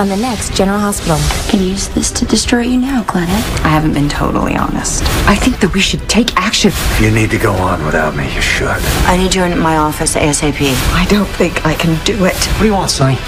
on the next General Hospital. Can use this to destroy you now, Claudette. I haven't been totally honest. I think that we should take action. If you need to go on without me, you should. I need you in my office ASAP. I don't think I can do it. What do you want, Sonny?